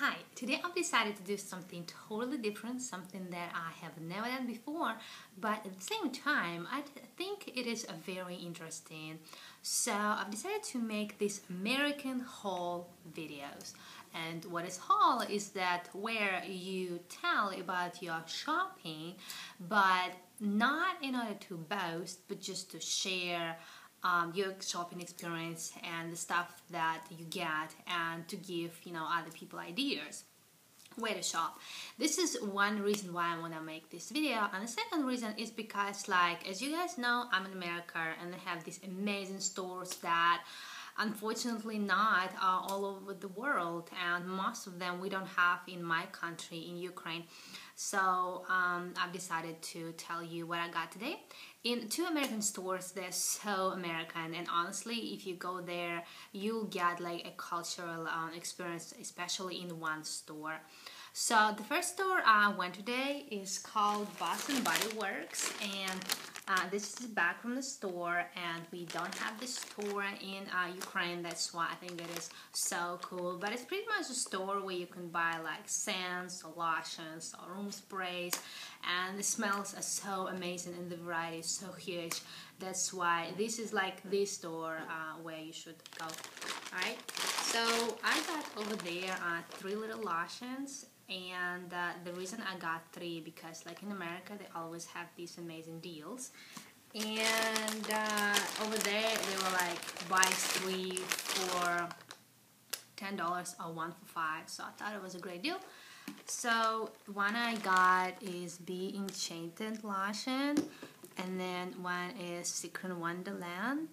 Hi, today I've decided to do something totally different, something that I have never done before, but at the same time, I think it is a very interesting. So I've decided to make these American haul videos. And what is haul is that where you tell about your shopping, but not in order to boast, but just to share um, your shopping experience and the stuff that you get and to give you know other people ideas where to shop. This is one reason why I want to make this video and the second reason is because like as you guys know I'm in America and they have these amazing stores that unfortunately not uh, all over the world and most of them we don't have in my country in Ukraine. So um, I've decided to tell you what I got today. In two American stores they're so American and honestly if you go there you'll get like a cultural um, experience especially in one store. So the first store I went today is called Bath and Body Works and uh, this is back from the store and we don't have the store in uh, Ukraine. That's why I think it is so cool. But it's pretty much a store where you can buy like scents or lotions or room sprays and the smells are so amazing and the variety is so huge. That's why this is like the store uh, where you should go. Alright? So I got over there uh, three little lotions and uh, the reason I got three because like in America they always have these amazing deals and uh, over there they were like buy three for ten dollars or one for five. So I thought it was a great deal. So one I got is Be Enchanted lotion and then one is Secret Wonderland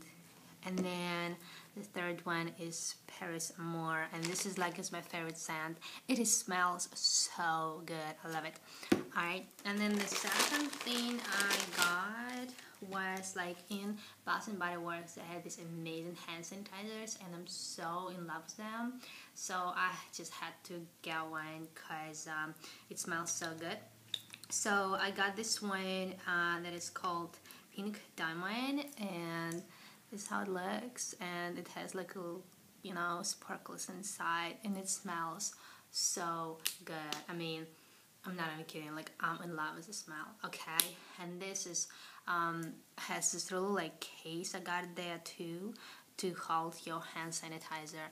and then the third one is Paris Amour and this is like it's my favorite scent. It is, smells so good. I love it. Alright and then the second thing I got was like in and Body Works. They had these amazing hand sanitizers and I'm so in love with them. So I just had to get one because um, it smells so good. So I got this one uh, that is called Pink Diamond and is how it looks and it has like a you know sparkles inside and it smells so good. I mean I'm not even kidding like I'm in love with the smell okay? And this is um, has this little like case I got there too to hold your hand sanitizer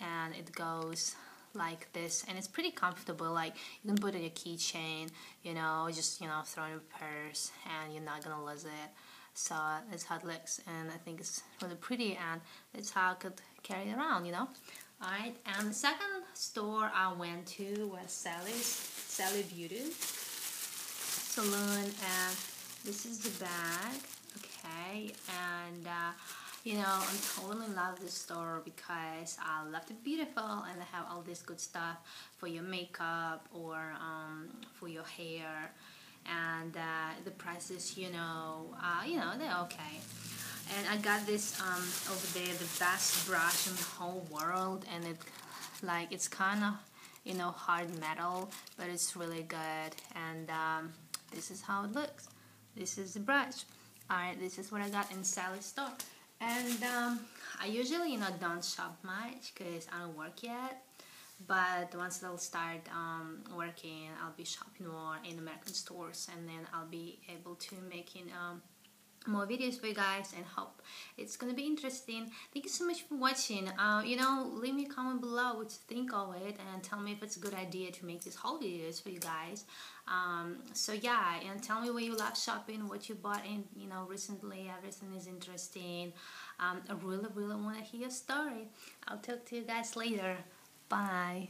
and it goes like this and it's pretty comfortable like you can put it in your keychain you know just you know throw in your purse and you're not gonna lose it so that's how it looks and I think it's really pretty and that's how I could carry it around you know? Alright and the second store I went to was Sally's Sally Beauty Salon and this is the bag okay? And uh, you know I'm totally love this store because I love it beautiful and they have all this good stuff for your makeup or um, for your hair the prices you know uh, you know they're okay. And I got this um, over there the best brush in the whole world and it like it's kind of you know hard metal but it's really good. And um, this is how it looks. This is the brush. Alright this is what I got in Sally's store. And um, I usually you know don't shop much because I don't work yet but once they'll start um, working I'll be shopping more in American stores and then I'll be able to making um, more videos for you guys and hope it's gonna be interesting. Thank you so much for watching. Uh, you know leave me a comment below what you think of it and tell me if it's a good idea to make this haul videos for you guys. Um, so yeah and tell me where you love shopping what you bought in you know recently. Everything is interesting. Um, I really really want to hear your story. I'll talk to you guys later Bye.